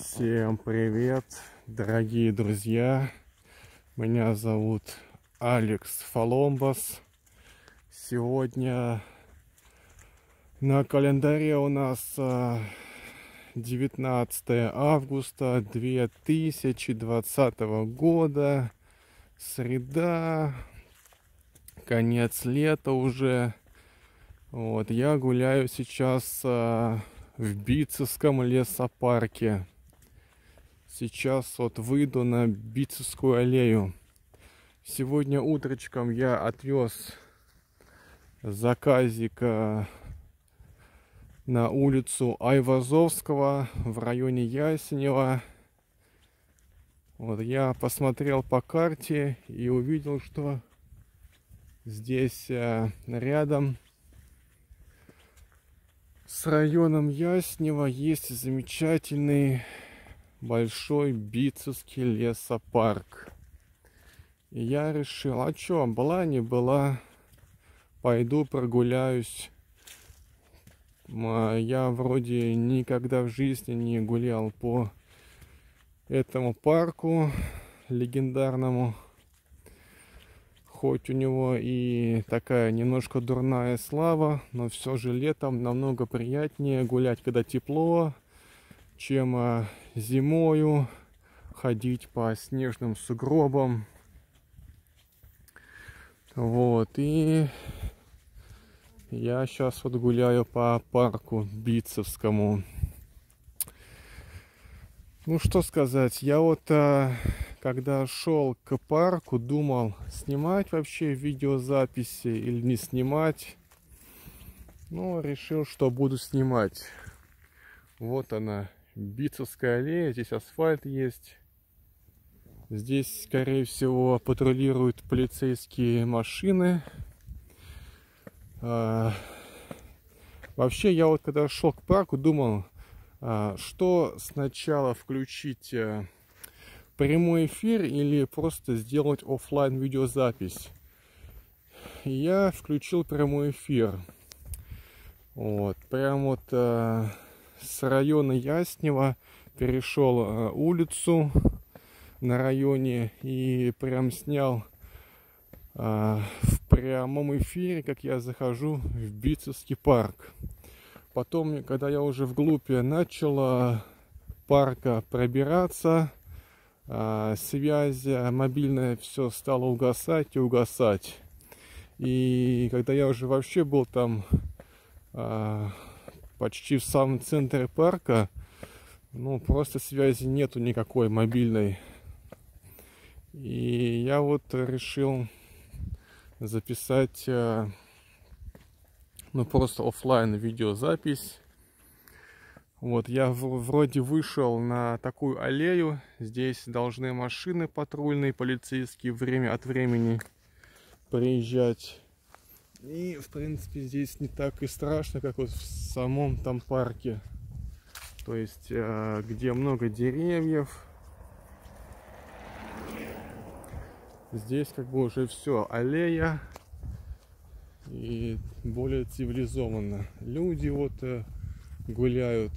Всем привет, дорогие друзья! Меня зовут Алекс Фаломбас. Сегодня на календаре у нас 19 августа 2020 года. Среда, конец лета уже. Вот, я гуляю сейчас в Бицевском лесопарке. Сейчас вот выйду на Бицевскую аллею. Сегодня утречком я отвез заказика на улицу Айвазовского в районе Ясенева. Вот я посмотрел по карте и увидел, что здесь э, рядом с районом Яснева есть замечательный большой Бицевский лесопарк. И я решил, а чё, была не была, пойду прогуляюсь. Я вроде никогда в жизни не гулял по этому парку легендарному. Хоть у него и такая немножко дурная слава, но все же летом намного приятнее гулять, когда тепло, чем а, зимою ходить по снежным сугробам. Вот, и я сейчас вот гуляю по парку Бицевскому. Ну что сказать, я вот а, когда шел к парку, думал, снимать вообще видеозаписи или не снимать. Ну, решил, что буду снимать. Вот она, Бицевская аллея, здесь асфальт есть. Здесь, скорее всего, патрулируют полицейские машины. А, вообще, я вот когда шел к парку, думал, а, что сначала включить а, прямой эфир или просто сделать офлайн видеозапись. Я включил прямой эфир. Вот, прям вот а, с района Яснева перешел э, улицу на районе и прям снял э, в прямом эфире, как я захожу в Бицевский парк. Потом, когда я уже вглубь начал парка пробираться, э, связь мобильная все стало угасать и угасать. И когда я уже вообще был там почти в самом центре парка. Ну, просто связи нету никакой мобильной. И я вот решил записать, э, ну, просто офлайн видеозапись. Вот, я вроде вышел на такую аллею. Здесь должны машины патрульные, полицейские время от времени приезжать. И, в принципе, здесь не так и страшно, как вот в самом там парке. То есть, э, где много деревьев. Здесь как бы уже все, аллея. И более цивилизованно. Люди вот э, гуляют.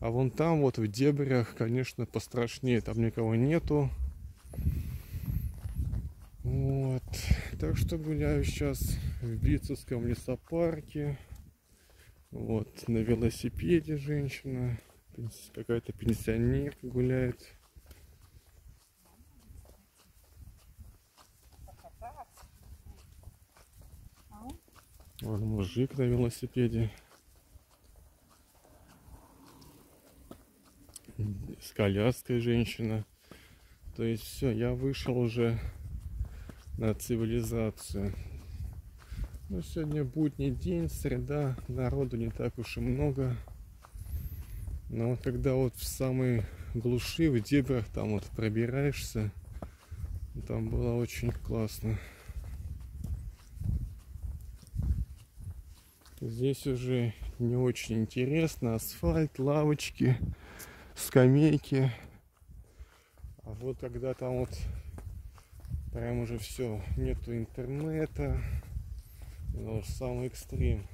А вон там вот в дебрях, конечно, пострашнее. Там никого нету. Вот. Так что гуляю сейчас в Бицевском лесопарке. Вот, на велосипеде женщина. Какая-то пенсионерка гуляет. Вон мужик на велосипеде. С коляской женщина. То есть все, я вышел уже на цивилизацию. Ну, сегодня будний день, среда, народу не так уж и много. Но когда вот в самой глуши, в дебрях, там вот пробираешься, там было очень классно. Здесь уже не очень интересно. Асфальт, лавочки, скамейки. А вот когда там вот прям уже все, нету интернета, ну, самый экстрим.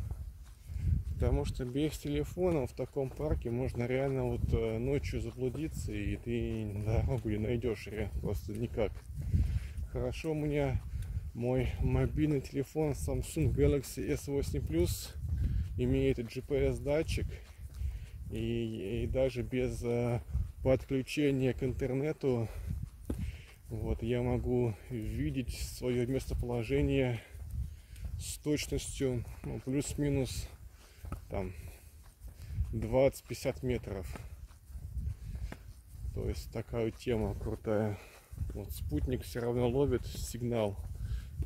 Потому что без телефона в таком парке можно реально вот э, ночью заблудиться, и ты дорогу не найдешь просто никак. Хорошо у меня мой мобильный телефон Samsung Galaxy S8 Plus имеет GPS датчик и, и даже без э, подключения к интернету вот я могу видеть свое местоположение с точностью ну, плюс-минус там 20-50 метров. То есть такая тема крутая. Вот спутник все равно ловит сигнал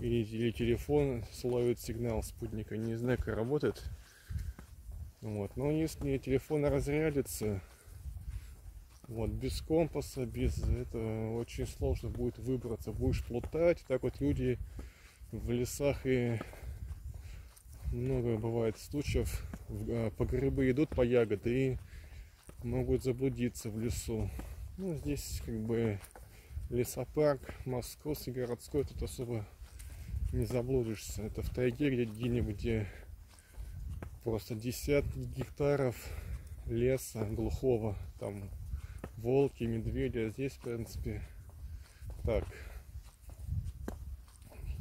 или, телефон словит сигнал спутника. Не знаю как работает. Вот но если телефон разрядится вот без компаса без этого очень сложно будет выбраться. Будешь плутать. Так вот люди в лесах и много бывает случаев. А, по грибы идут по ягоды и могут заблудиться в лесу. Ну здесь как бы лесопарк московский городской тут особо не заблудишься. Это в тайге где-нибудь где просто десятки гектаров леса глухого. Там волки медведи а здесь в принципе так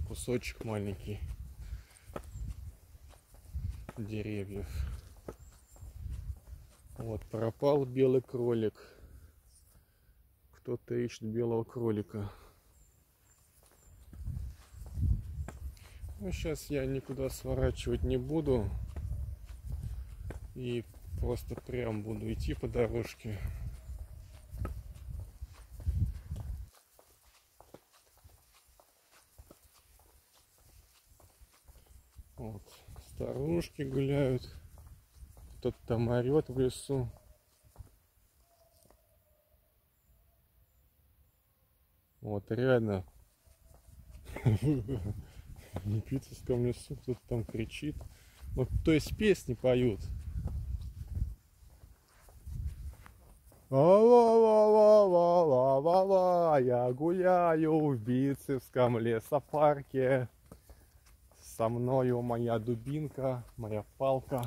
кусочек маленький деревьев. Вот пропал белый кролик. Кто-то ищет белого кролика. Ну сейчас я никуда сворачивать не буду. И просто прям буду идти по дорожке вот. Старушки гуляют. Кто-то там орет в лесу. Вот реально. В Никитовском лесу кто-то там кричит. Вот то есть песни поют. Ла-ла-ла-ла-ла-ла-ла, я гуляю в Бицевском лесопарке. Со мною моя дубинка, моя палка.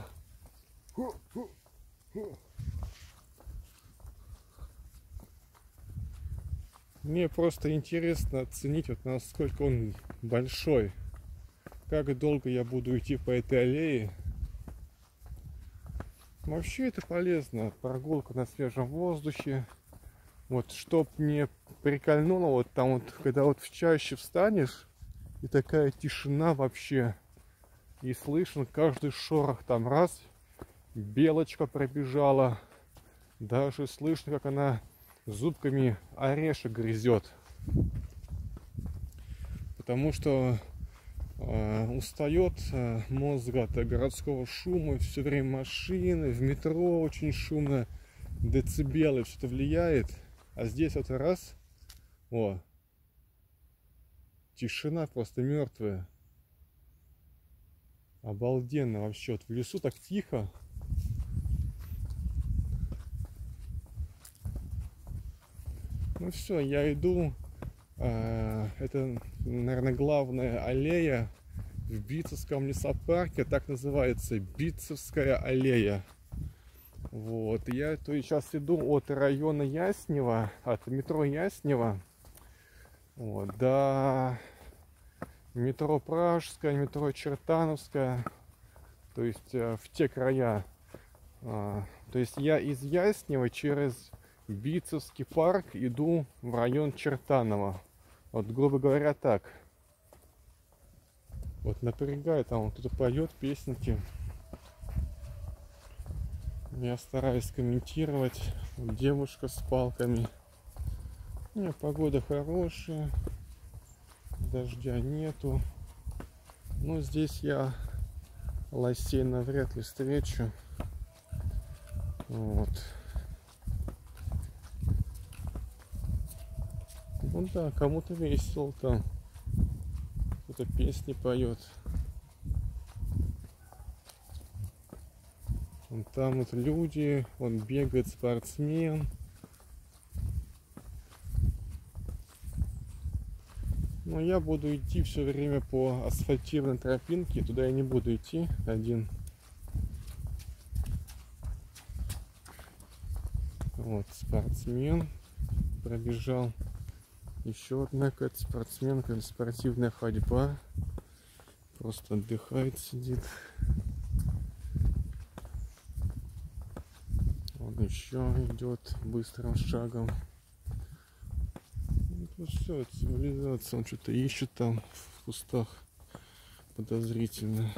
Мне просто интересно оценить, вот насколько он большой. Как долго я буду идти по этой аллее. Вообще это полезно. Прогулка на свежем воздухе. Вот, чтоб не прикольнуло, вот там вот, когда вот в чаще встанешь, и такая тишина вообще, и слышно каждый шорох там раз, белочка пробежала, даже слышно, как она зубками орешек грызет. Потому что Э, устает э, мозг от городского шума, все время машины, в метро очень шумно, децибелы, все это влияет. А здесь вот раз, о, тишина просто мертвая. Обалденно вообще. Вот в лесу так тихо. Ну все, я иду а, это, наверное, главная аллея в Битцевском лесопарке, так называется Битцевская аллея. Вот, я то есть сейчас иду от района Яснева, от метро Яснева, вот, до метро Пражская, метро Чертановская, то есть э, в те края. А, то есть я из Яснева через Бицевский парк иду в район Чертанова. Вот, грубо говоря, так. Вот напрягает, там кто-то поет песенки. Я стараюсь комментировать. Девушка с палками. Не, погода хорошая. Дождя нету. Но здесь я лосей навряд ли встречу. Вот. Ну да, кому-то весело там. Кто-то песни поет. Вон там вот люди, он бегает спортсмен. Но я буду идти все время по асфальтированной тропинке. Туда я не буду идти один. Вот спортсмен пробежал. Еще одна какая-то спортсменка, спортивная ходьба. Просто отдыхает, сидит. Он еще идет быстрым шагом. Ну все, цивилизация. Он что-то ищет там в кустах подозрительно.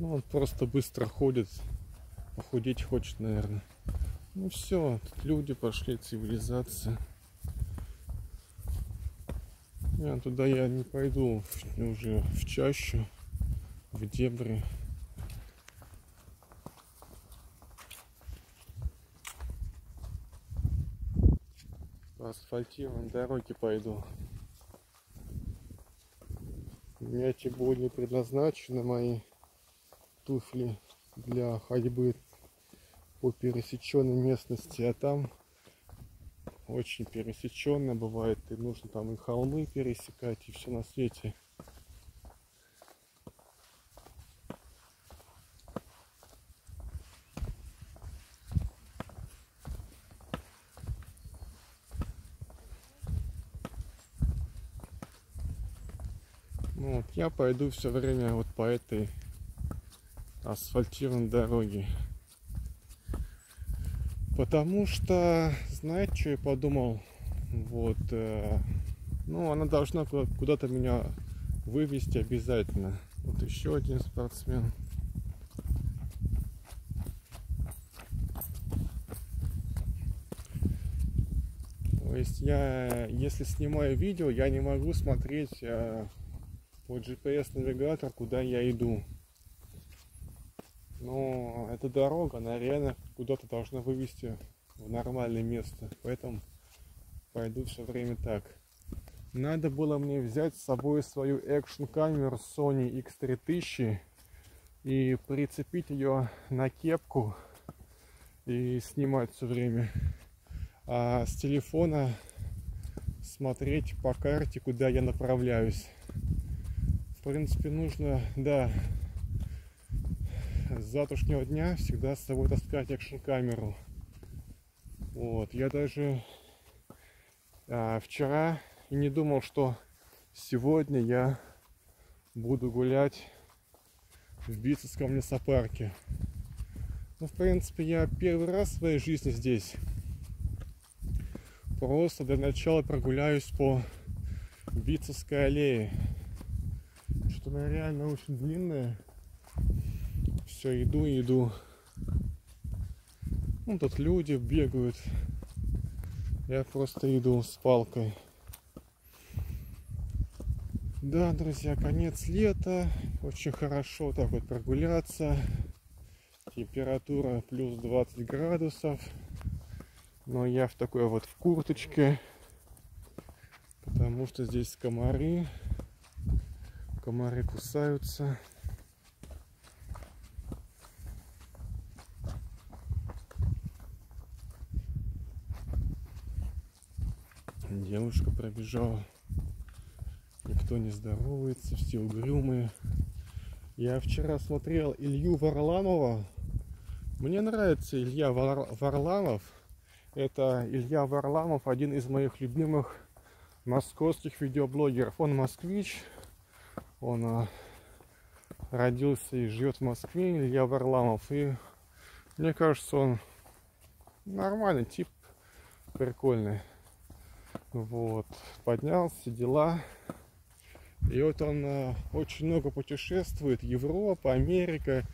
Ну, он просто быстро ходит, похудеть хочет, наверное. Ну все, тут люди пошли, цивилизация. Не, туда я не пойду уже в чащу, в дебри. По асфальтированной дороге пойду. У меня эти были предназначены мои туфли для ходьбы по пересеченной местности, а там очень пересеченно бывает, и нужно там и холмы пересекать, и все на свете. Ну, вот я пойду все время вот по этой асфальтированной дороге. Потому что, знаете, что я подумал? Вот, э, ну, она должна куда-то меня вывести обязательно. Вот еще один спортсмен. То есть я, если снимаю видео, я не могу смотреть э, по GPS-навигатор, куда я иду. Но эта дорога, она реально куда-то должна вывести в нормальное место. Поэтому пойду все время так. Надо было мне взять с собой свою экшн камеру Sony X3000 и прицепить ее на кепку и снимать все время. А с телефона смотреть по карте, куда я направляюсь. В принципе, нужно, да, с завтрашнего дня всегда с собой таскать экшн камеру. Вот, я даже а, вчера и не думал, что сегодня я буду гулять в Бицевском лесопарке. Ну, в принципе, я первый раз в своей жизни здесь. Просто для начала прогуляюсь по Бицевской аллее. Что она реально очень длинная. Все, иду, иду. Ну, тут люди бегают. Я просто иду с палкой. Да, друзья, конец лета. Очень хорошо так вот прогуляться. Температура плюс 20 градусов. Но я в такой вот в курточке. Потому что здесь комары. Комары кусаются. Девушка пробежала. Никто не здоровается, все угрюмые. Я вчера смотрел Илью Варламова. Мне нравится Илья Вар... Варламов. Это Илья Варламов, один из моих любимых московских видеоблогеров. Он москвич. Он а, родился и живет в Москве, Илья Варламов. И мне кажется, он нормальный тип, прикольный. Вот, поднялся, дела. И вот он э, очень много путешествует, Европа, Америка.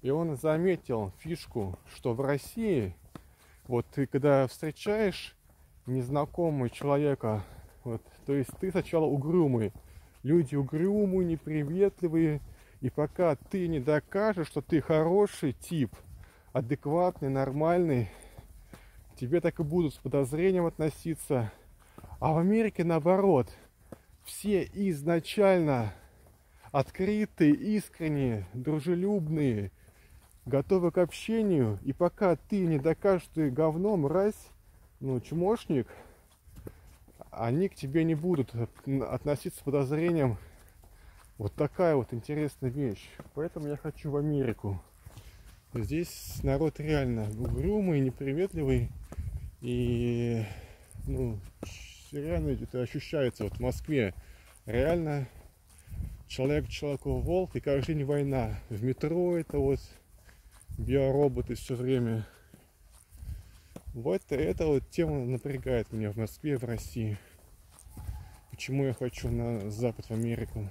И он заметил фишку, что в России, вот ты когда встречаешь незнакомого человека, вот, то есть ты сначала угрюмый, люди угрюмые, неприветливые, и пока ты не докажешь, что ты хороший тип, адекватный, нормальный, тебе так и будут с подозрением относиться – а в Америке наоборот. Все изначально открытые, искренние, дружелюбные, готовы к общению. И пока ты не докажешь, что ты говно, мразь, ну, чмошник, они к тебе не будут относиться с подозрением. Вот такая вот интересная вещь. Поэтому я хочу в Америку. Здесь народ реально угрюмый, неприветливый. И ну, реально это ощущается. Вот в Москве реально человек человеку волк, и каждый день война. В метро это вот биороботы все время. Вот эта вот тема напрягает меня в Москве, в России. Почему я хочу на запад, в Америку.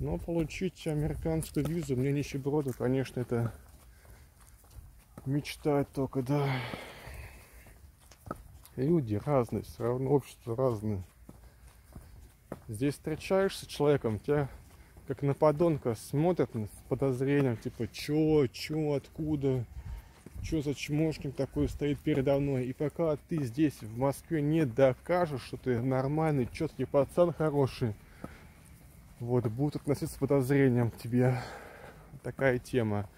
Но получить американскую визу мне нищеброду, конечно, это мечтать только, да. Люди разные, все равно общество разное. Здесь встречаешься с человеком, тебя как на подонка смотрят с подозрением, типа, чё, чё, откуда, чё за чмошник такой стоит передо мной. И пока ты здесь, в Москве, не докажешь, что ты нормальный, четкий пацан хороший, вот, будут относиться с подозрением к тебе. Такая тема.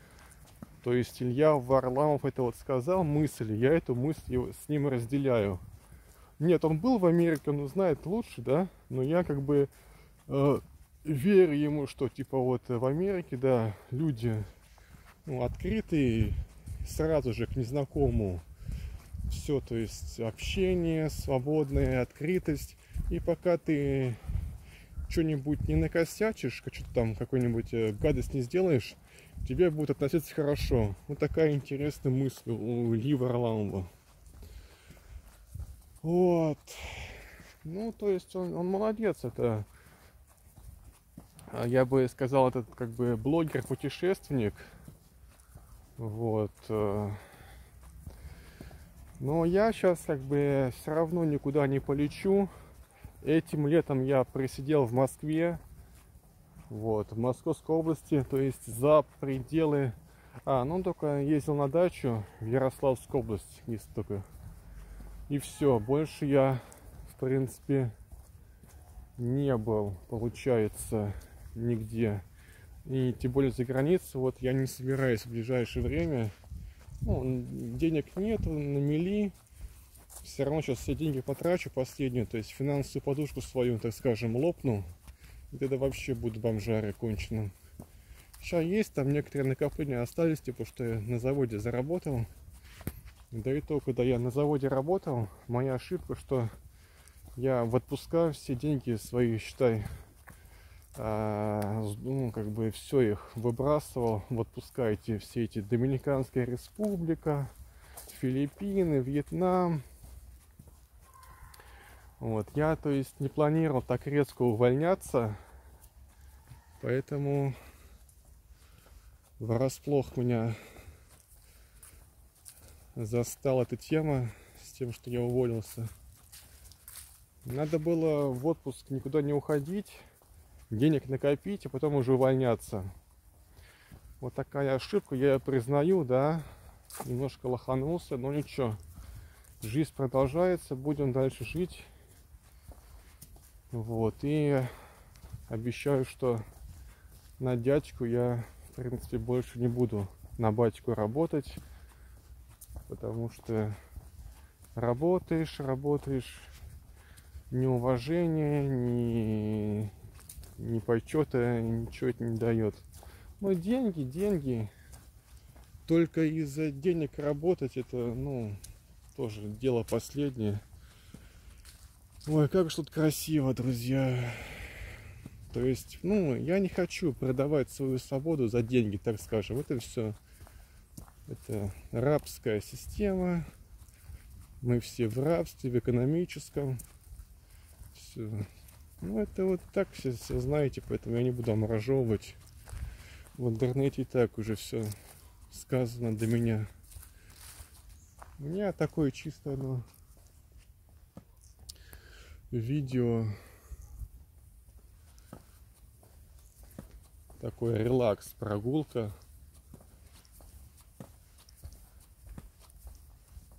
То есть Илья Варламов это вот сказал мысль, я эту мысль с ним разделяю. Нет, он был в Америке, он знает лучше, да, но я как бы э, верю ему, что типа вот в Америке, да, люди ну, открытые сразу же к незнакомому. Все, то есть общение, свободная открытость. И пока ты что-нибудь не накосячишь, что-то там какой-нибудь э, гадость не сделаешь, тебе будут относиться хорошо. Вот такая интересная мысль у Ильи Варламова. Вот. Ну, то есть он, он молодец, это а я бы сказал, этот как бы блогер-путешественник. Вот. Э. Но я сейчас как бы все равно никуда не полечу. Этим летом я присидел в Москве. Вот, в Московской области, то есть за пределы... А, ну только ездил на дачу в Ярославскую область, если только. И все, больше я, в принципе, не был, получается нигде. И тем более за границу, вот я не собираюсь в ближайшее время. Ну, денег нет, на мели. Все равно сейчас все деньги потрачу последнюю, то есть финансовую подушку свою, так скажем, лопну. И тогда вообще буду бомжарой конченым. Сейчас есть там некоторые накопления остались, типа, что я на заводе заработал. Да и то, когда я на заводе работал, моя ошибка, что я в отпуска все деньги свои, считай, а, ну, как бы все их выбрасывал в отпуска эти все эти Доминиканская республика, Филиппины, Вьетнам. Вот, я, то есть, не планировал так резко увольняться, поэтому врасплох меня застала эта тема с тем, что я уволился. Надо было в отпуск никуда не уходить, денег накопить, и потом уже увольняться. Вот такая ошибка, я признаю, да, немножко лоханулся, но ничего. Жизнь продолжается, будем дальше жить. Вот, и обещаю, что на дядьку я, в принципе, больше не буду на батьку работать, потому что работаешь, работаешь, ни уважения, ни ни почета, ничего это не дает. Но деньги, деньги. Только из-за денег работать это, ну, тоже дело последнее. Ой, как же тут красиво, друзья. То есть, ну, я не хочу продавать свою свободу за деньги, так скажем. Это все, это рабская система. Мы все в рабстве, в экономическом. Все. Ну, это вот так все, все знаете, поэтому я не буду оморажевывать. В интернете и так уже все сказано до меня. У меня такое чисто оно видео такой релакс, прогулка.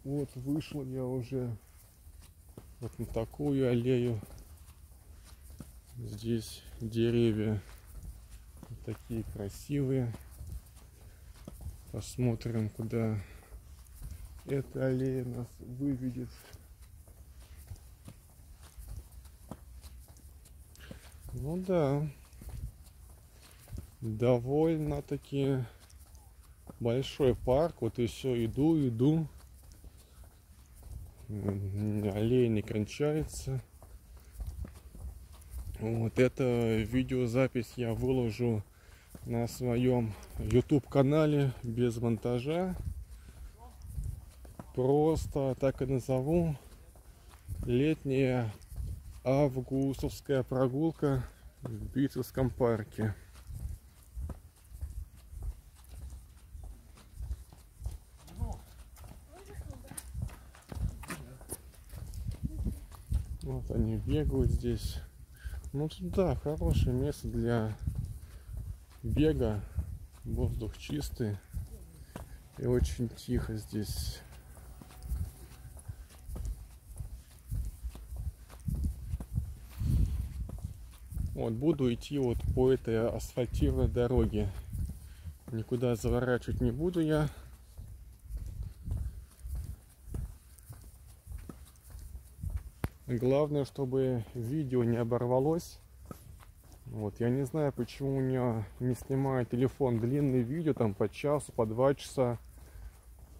Вот вышел я уже вот на такую аллею. Здесь деревья такие красивые. Посмотрим, куда эта аллея нас выведет. Ну да. Довольно-таки большой парк. Вот и все, иду, иду. Аллея не кончается. Вот это видеозапись я выложу на своем YouTube канале без монтажа. Просто так и назову. Летняя августовская прогулка в Битцевском парке. Вот они бегают здесь. Ну да, хорошее место для бега. Воздух чистый. И очень тихо здесь. Вот, буду идти вот по этой асфальтированной дороге. Никуда заворачивать не буду я. Главное, чтобы видео не оборвалось. Вот, я не знаю, почему у меня не снимает телефон длинные видео, там по часу, по два часа.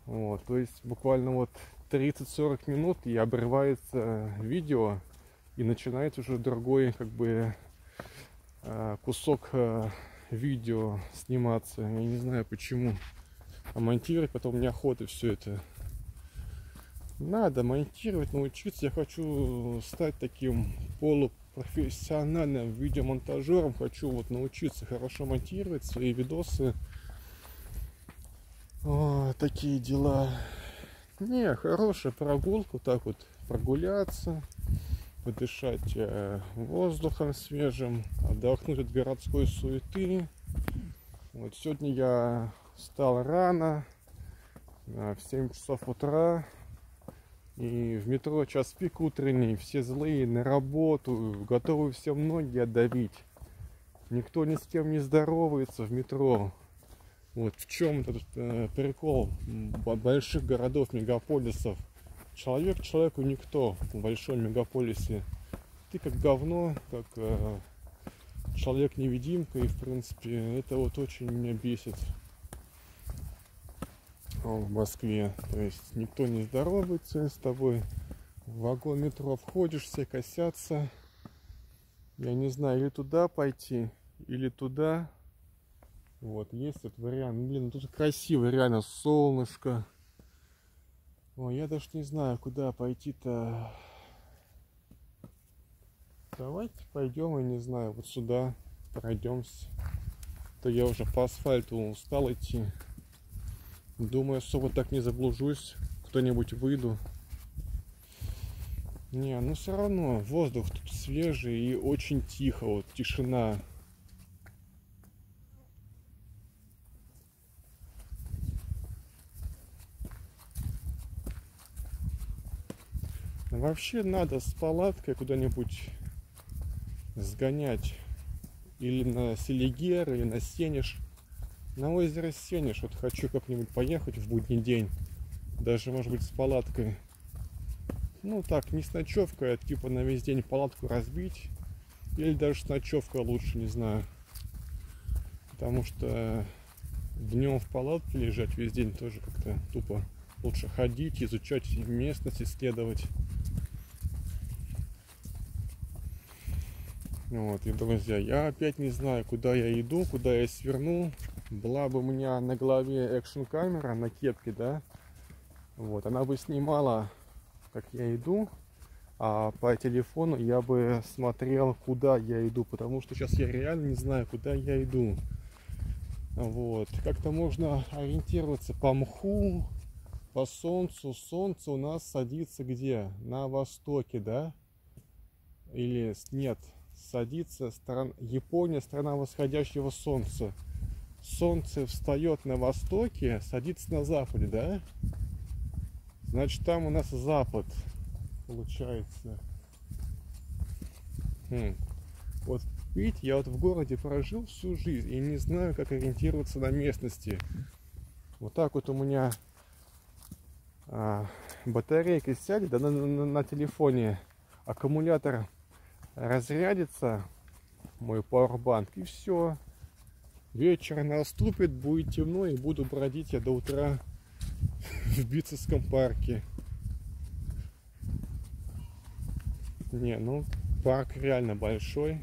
Вот, то есть буквально вот 30-40 минут и обрывается видео и начинается уже другой как бы кусок э, видео сниматься. Я не знаю почему. А монтировать потом неохота все это. Надо монтировать, научиться. Я хочу стать таким полупрофессиональным видеомонтажером. Хочу вот научиться хорошо монтировать свои видосы. О, такие дела. Не, хорошая прогулка, так вот прогуляться подышать э, воздухом свежим, отдохнуть от городской суеты. Вот сегодня я встал рано, в 7 часов утра, и в метро час пик утренний, все злые на работу, готовы все ноги отдавить. Никто ни с кем не здоровается в метро. Вот в чем этот э, прикол больших городов, мегаполисов – человек человеку никто в большом мегаполисе. Ты как говно, как э, человек-невидимка, и в принципе это вот очень меня бесит в Москве. То есть никто не здоровается с тобой. В вагон метро входишь, все косятся. Я не знаю, или туда пойти, или туда. Вот, есть этот вариант. Блин, тут красиво, реально солнышко. Ой, я даже не знаю, куда пойти-то. Давайте пойдем, я не знаю, вот сюда пройдемся. То я уже по асфальту устал идти. Думаю, особо так не заблужусь. Кто-нибудь выйду. Не, ну все равно воздух тут свежий и очень тихо, вот тишина. Вообще надо с палаткой куда-нибудь сгонять. Или на Селигер, или на Сенеж. На озеро Сенеж. Вот хочу как-нибудь поехать в будний день. Даже, может быть, с палаткой. Ну так, не с ночевкой, а типа на весь день палатку разбить. Или даже с ночевкой лучше, не знаю. Потому что днем в палатке лежать весь день тоже как-то тупо. Лучше ходить, изучать местность, исследовать. Вот, и, друзья, я опять не знаю, куда я иду, куда я сверну. Была бы у меня на голове экшн камера на кепке, да, вот, она бы снимала, как я иду, а по телефону я бы смотрел, куда я иду, потому что сейчас я реально не знаю, куда я иду. Вот, как-то можно ориентироваться по мху, по солнцу. Солнце у нас садится где? На востоке, да? Или нет, садится стран... Япония, страна восходящего солнца. Солнце встает на востоке, садится на западе, да? Значит, там у нас запад получается. Хм. Вот видите, я вот в городе прожил всю жизнь и не знаю, как ориентироваться на местности. Вот так вот у меня а, батарейка сядет, да, на, на, на телефоне аккумулятор разрядится, мой пауэрбанк. И все. Вечер наступит, будет темно, и буду бродить я до утра в Битцевском парке. Не, ну парк реально большой.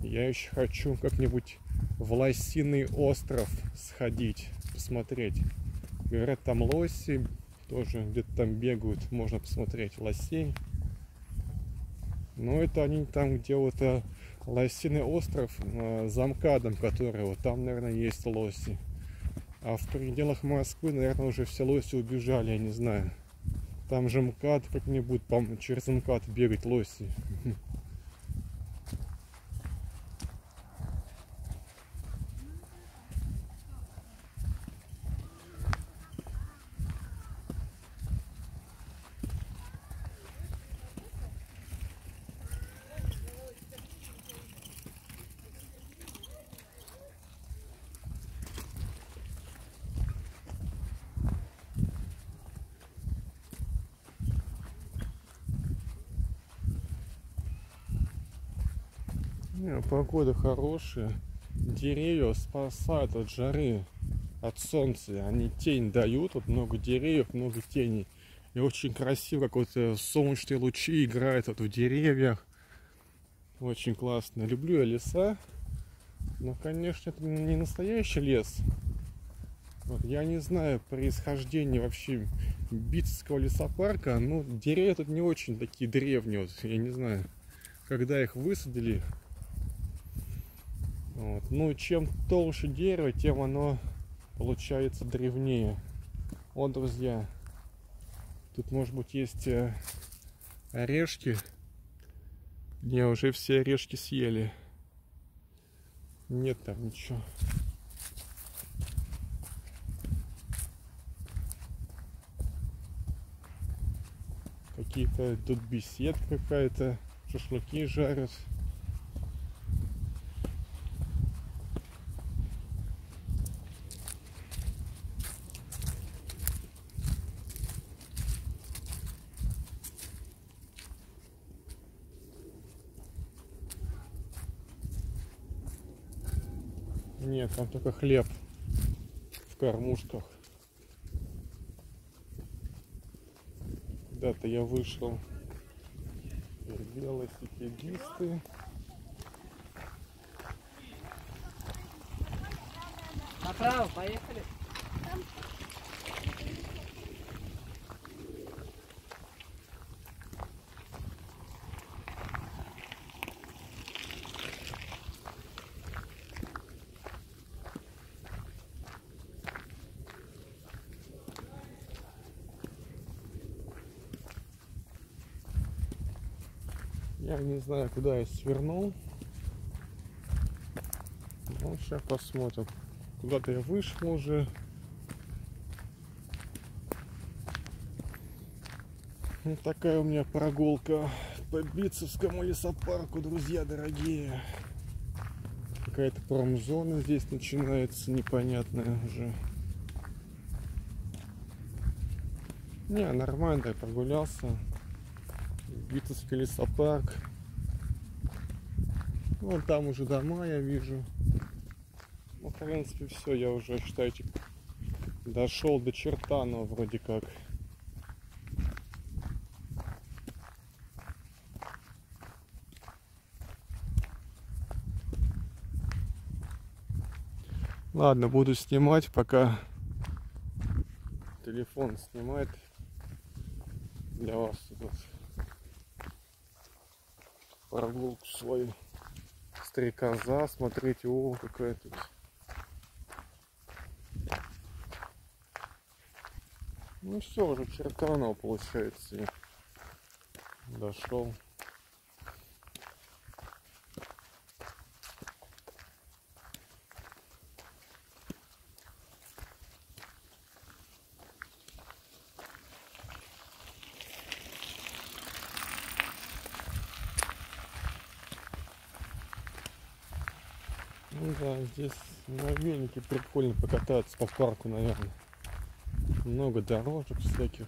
Я еще хочу как-нибудь в Лосиный остров сходить, посмотреть. Говорят, там лоси тоже где-то там бегают, можно посмотреть лосей. Но это они там, где вот а, Лосиный остров а, за МКАДом, вот там, наверное, есть лоси. А в пределах Москвы, наверное, уже все лоси убежали, я не знаю. Там же МКАД как-нибудь, через МКАД бегать лоси. Не, погода хорошая. Деревья спасают от жары, от солнца. Они тень дают. Вот много деревьев, много теней. И очень красиво, как вот э, солнечные лучи играют вот в деревьях. Очень классно. Люблю я леса. Но, конечно, это не настоящий лес. Вот, я не знаю происхождение вообще Битского лесопарка. Но деревья тут не очень такие древние. Вот, я не знаю, когда их высадили. Вот. Ну, чем толще дерево, тем оно получается древнее. Вот, друзья, тут, может быть, есть э, орешки. Не, уже все орешки съели. Нет там ничего. Какие-то тут бесед какая-то, шашлыки жарят. Нет, там только хлеб в кормушках. Куда-то я вышел. Велосипедисты. Направо, поехали. Я не знаю, куда я свернул. Ну, сейчас посмотрим. Куда-то я вышел уже. Вот такая у меня прогулка по Битцевскому лесопарку, друзья дорогие. Какая-то промзона здесь начинается непонятная уже. Не, нормально, я прогулялся. Битовский лесопарк. Вон там уже дома я вижу. Ну, в принципе, все, я уже, считайте, дошел до Чертанова вроде как. Ладно, буду снимать, пока телефон снимает для вас тут прогулку свою. Стрекоза, смотрите, о, какая тут. Ну все, уже Чертанова получается. Дошел. Ну да, здесь на велике прикольно покататься по парку, наверное. Много дорожек всяких.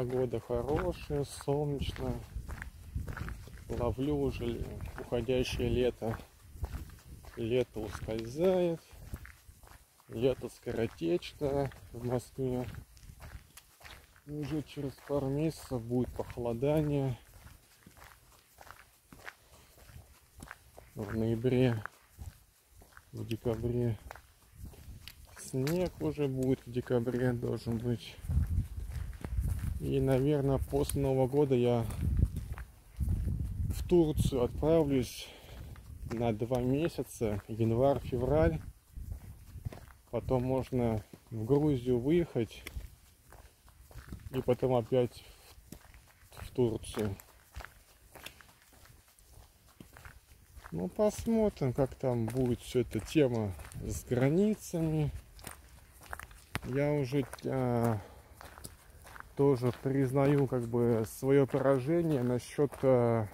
Погода хорошая, солнечная. Ловлю уже уходящее лето. Лето ускользает. Лето скоротечное в Москве. Уже через пару месяцев будет похолодание. В ноябре, в декабре снег уже будет в декабре должен быть. И, наверное, после Нового года я в Турцию отправлюсь на два месяца, январь-февраль. Потом можно в Грузию выехать и потом опять в, в Турцию. Ну, посмотрим, как там будет все эта тема с границами. Я уже а, тоже признаю как бы свое поражение насчет а,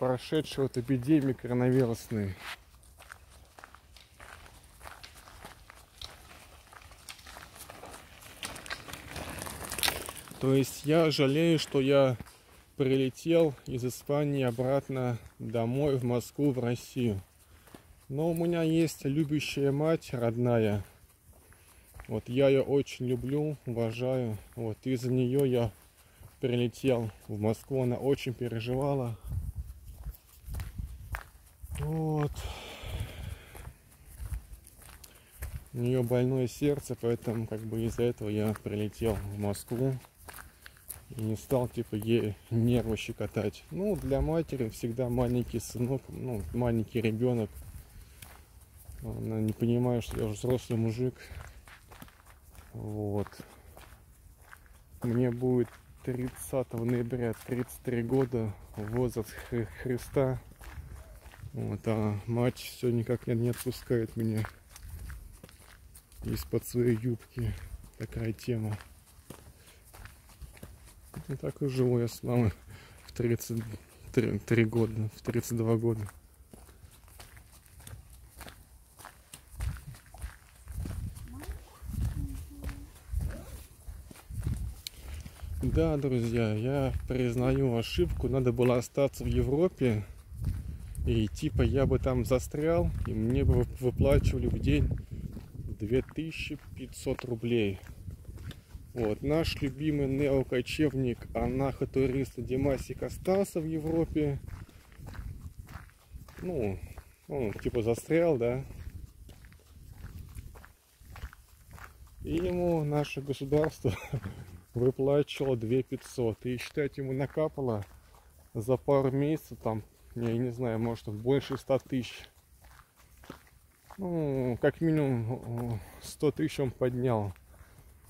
прошедшей вот эпидемии коронавирусной. То есть я жалею, что я прилетел из Испании обратно домой, в Москву, в Россию. Но у меня есть любящая мать родная, вот я ее очень люблю, уважаю. Вот из-за нее я прилетел в Москву. Она очень переживала. Вот. У нее больное сердце, поэтому как бы из-за этого я прилетел в Москву и не стал типа ей нервы щекотать. Ну, для матери всегда маленький сынок, ну, маленький ребенок. Она не понимает, что я уже взрослый мужик. Вот. Мне будет 30 ноября 33 года, возраст Христа. Вот, а мать все никак не, не отпускает меня из-под своей юбки. Такая тема. И так и живу я с мамой в 33 года, в 32 года. Да, друзья, я признаю ошибку. Надо было остаться в Европе. И типа я бы там застрял, и мне бы выплачивали в день 2500 рублей. Вот, наш любимый неокочевник, анахо-турист Димасик остался в Европе. Ну, он типа застрял, да. И ему наше государство выплачивал 2 500. И считать ему накапало за пару месяцев, там, я не знаю, может больше 100 тысяч. Ну, как минимум 100 тысяч он поднял.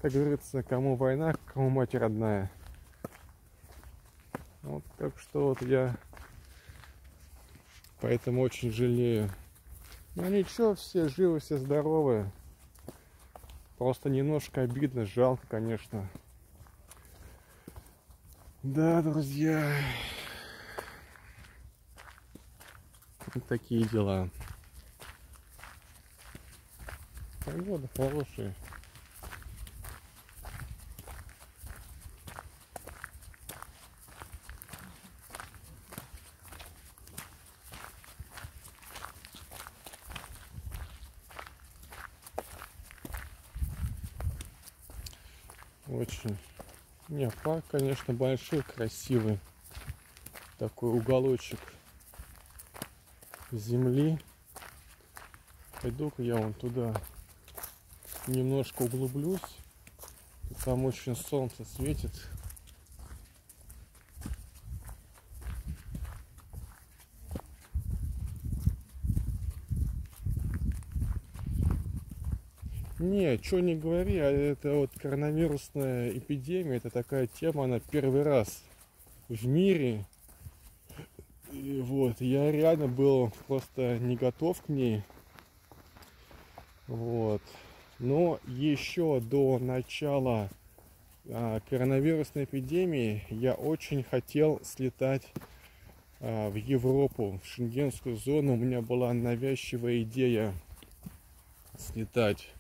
Как говорится, кому война, кому мать родная. Вот, так что вот я поэтому очень жалею. Ну ничего, все живы, все здоровы. Просто немножко обидно, жалко, конечно. Да, друзья. Вот такие дела. Погода хорошая. Очень не, парк, конечно, большой, красивый. Такой уголочек земли. Пойду-ка я вон туда немножко углублюсь. Там очень солнце светит. Не, что не говори, а это вот коронавирусная эпидемия, это такая тема, она первый раз в мире. И вот, я реально был просто не готов к ней. Вот. Но еще до начала а, коронавирусной эпидемии я очень хотел слетать а, в Европу, в шенгенскую зону. У меня была навязчивая идея слетать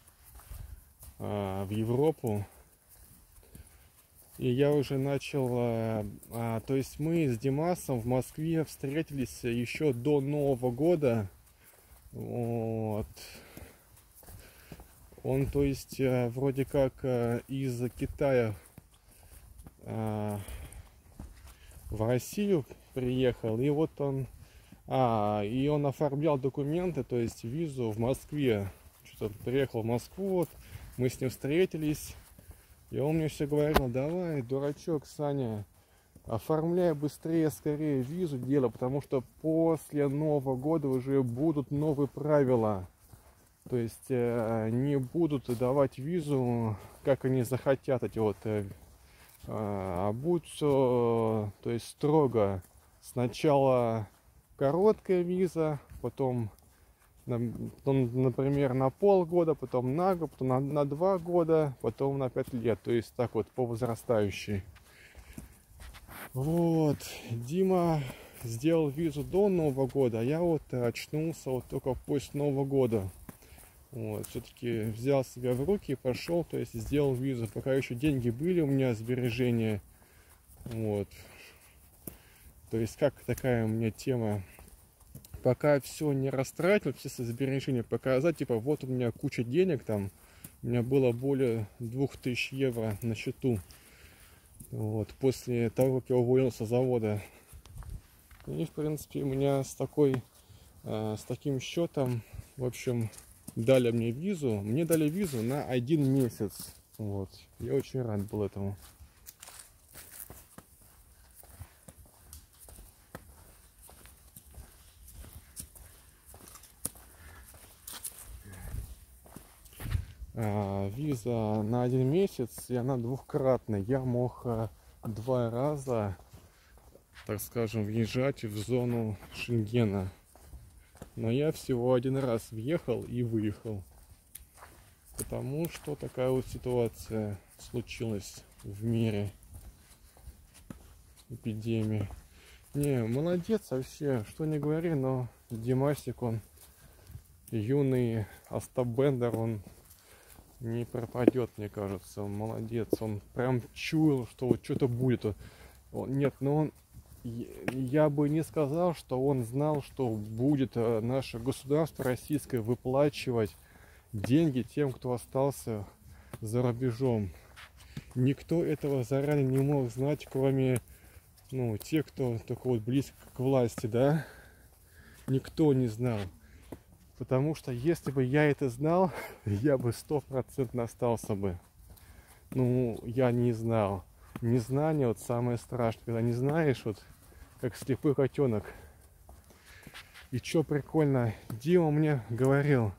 в Европу. И я уже начал, а, а, то есть мы с Димасом в Москве встретились еще до Нового года. Вот. Он, то есть, а, вроде как а, из Китая а, в Россию приехал, и вот он, а, и он оформлял документы, то есть визу в Москве. Что-то приехал в Москву, вот, мы с ним встретились, и он мне все говорил, давай, дурачок, Саня, оформляй быстрее, скорее визу дело, потому что после Нового года уже будут новые правила. То есть э, не будут давать визу, как они захотят, эти вот э, а, а будет все, то есть строго. Сначала короткая виза, потом, например, на полгода, потом на год, потом на, на два года, потом на пять лет. То есть так вот по возрастающей. Вот, Дима сделал визу до Нового года, а я вот очнулся вот только после Нового года. Вот, все-таки взял себя в руки и пошел, то есть сделал визу. Пока еще деньги были у меня, сбережения. Вот. То есть как такая у меня тема. Пока все не растратил, все сбережения показать, типа вот у меня куча денег там, у меня было более 2000 евро на счету. Вот, после того, как я уволился с завода. И, в принципе, у меня с такой, э, с таким счетом, в общем, дали мне визу. Мне дали визу на один месяц. Вот. Я очень рад был этому. Виза на один месяц, и она двухкратная. Я мог а, два раза, так скажем, въезжать в зону Шенгена. Но я всего один раз въехал и выехал. Потому что такая вот ситуация случилась в мире. Эпидемии. Не, молодец вообще, что не говори, но Димасик, он юный Астабендер, он не пропадет, мне кажется. Молодец. Он прям чуял, что вот что-то будет. Он, нет, но он я бы не сказал, что он знал, что будет э, наше государство российское выплачивать деньги тем, кто остался за рубежом. Никто этого заранее не мог знать, кроме ну, тех, кто только вот близко к власти, да? Никто не знал. Потому что если бы я это знал, я бы стопроцентно остался бы. Ну, я не знал. Незнание вот самое страшное, когда не знаешь, вот как слепой котенок. И что прикольно, Дима мне говорил,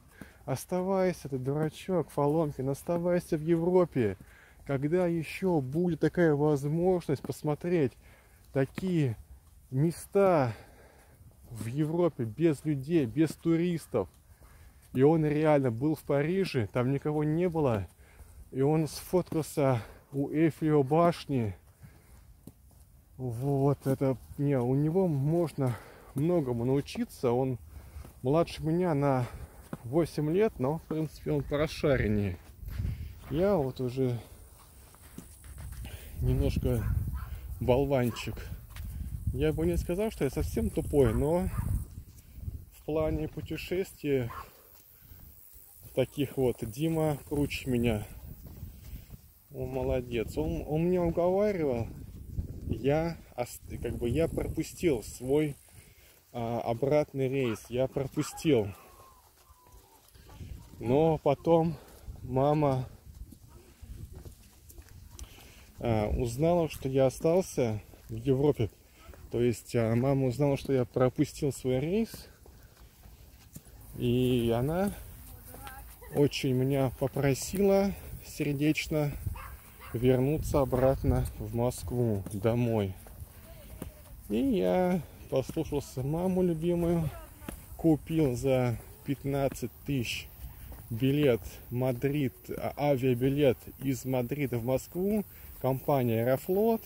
оставайся, ты дурачок, Фоломкин, оставайся в Европе. Когда еще будет такая возможность посмотреть такие места в Европе без людей, без туристов. И он реально был в Париже, там никого не было. И он сфоткался у Эйфелевой башни вот это, не, у него можно многому научиться. Он младше меня на 8 лет, но в принципе он прошареннее. Я вот уже немножко болванчик. Я бы не сказал, что я совсем тупой, но в плане путешествий таких вот Дима круче меня. Он молодец. Он, он меня уговаривал я как бы я пропустил свой а, обратный рейс, я пропустил. Но потом мама а, узнала, что я остался в Европе. То есть а, мама узнала, что я пропустил свой рейс. И она очень меня попросила сердечно вернуться обратно в Москву, домой. И я послушался маму любимую, купил за 15 тысяч билет Мадрид, а, авиабилет из Мадрида в Москву, компания Аэрофлот.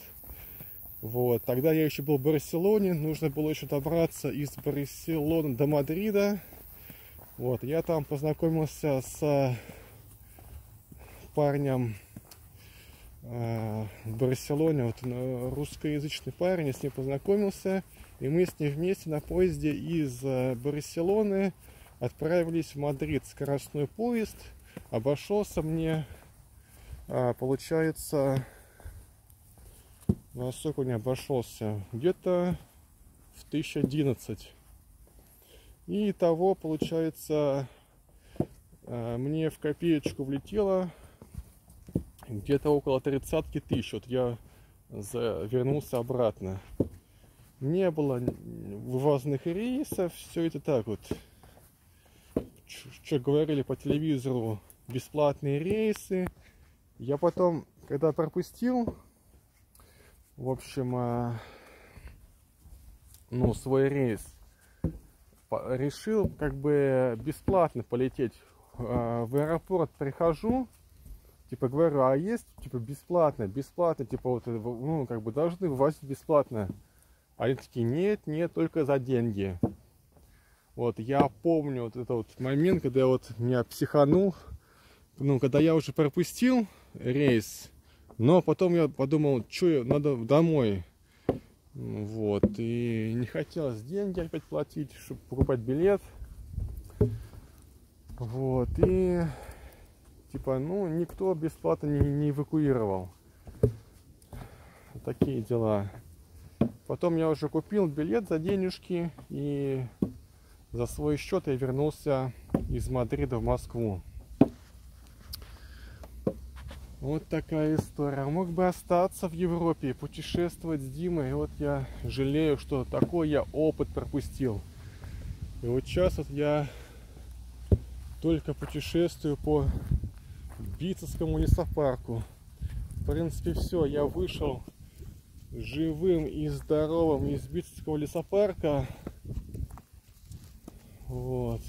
Вот, тогда я еще был в Барселоне, нужно было еще добраться из Барселоны до Мадрида. Вот, я там познакомился с парнем а, в Барселоне, вот русскоязычный парень, я с ним познакомился, и мы с ним вместе на поезде из э, Барселоны отправились в Мадрид. Скоростной поезд обошелся мне, а, получается, на сколько мне обошелся? Где-то в 1011. И того, получается, а, мне в копеечку влетело где-то около тридцатки тысяч. Вот я вернулся обратно. Не было вывозных рейсов, все это так вот. Что говорили по телевизору, бесплатные рейсы. Я потом, когда пропустил, в общем, а, ну, свой рейс, решил как бы бесплатно полететь а, в аэропорт. Прихожу, типа говорю, а есть типа бесплатно, бесплатно, типа вот ну как бы должны вывозить бесплатно. Они такие, нет, нет, только за деньги. Вот я помню вот этот вот момент, когда я вот меня психанул, ну когда я уже пропустил рейс, но потом я подумал, что надо домой. Вот, и не хотелось деньги опять платить, чтобы покупать билет. Вот, и типа, ну, никто бесплатно не, не эвакуировал. Такие дела. Потом я уже купил билет за денежки и за свой счет я вернулся из Мадрида в Москву. Вот такая история. Мог бы остаться в Европе, путешествовать с Димой. И вот я жалею, что такой я опыт пропустил. И вот сейчас вот я только путешествую по Битцевскому лесопарку. В принципе, все. Я вышел живым и здоровым из Битцевского лесопарка. Вот.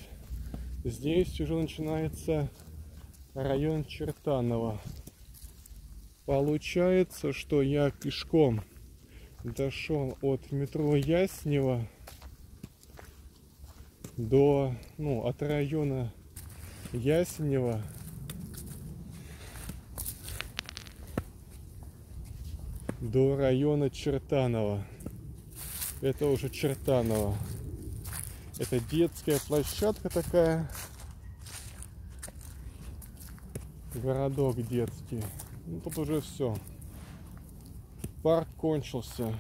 Здесь уже начинается район Чертанова. Получается, что я пешком дошел от метро Яснева до, ну, от района Яснева до района Чертанова. Это уже Чертанова. Это детская площадка такая. Городок детский. Ну тут уже все. Парк кончился.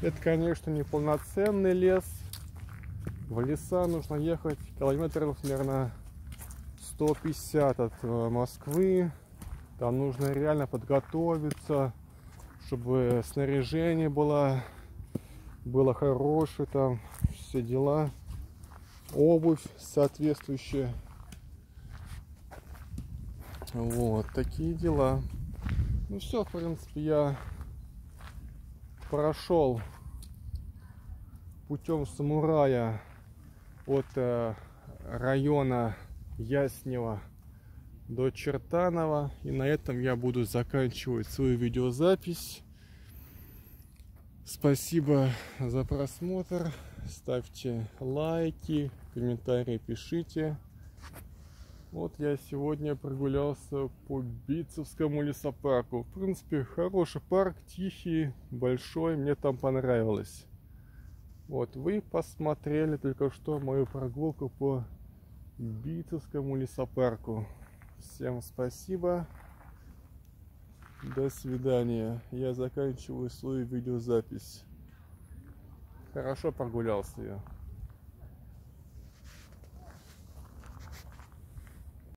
Это, конечно, не полноценный лес. В леса нужно ехать километров, наверное, 150 от э, Москвы. Там нужно реально подготовиться, чтобы снаряжение было, было хорошее, там все дела. Обувь соответствующая. Вот, такие дела. Ну все, в принципе, я прошел путем самурая от э, района Яснева до Чертанова. И на этом я буду заканчивать свою видеозапись. Спасибо за просмотр. Ставьте лайки, комментарии пишите. Вот я сегодня прогулялся по Битцевскому лесопарку. В принципе, хороший парк, тихий, большой, мне там понравилось. Вот, вы посмотрели только что мою прогулку по Битцевскому лесопарку. Всем спасибо. До свидания. Я заканчиваю свою видеозапись. Хорошо прогулялся я.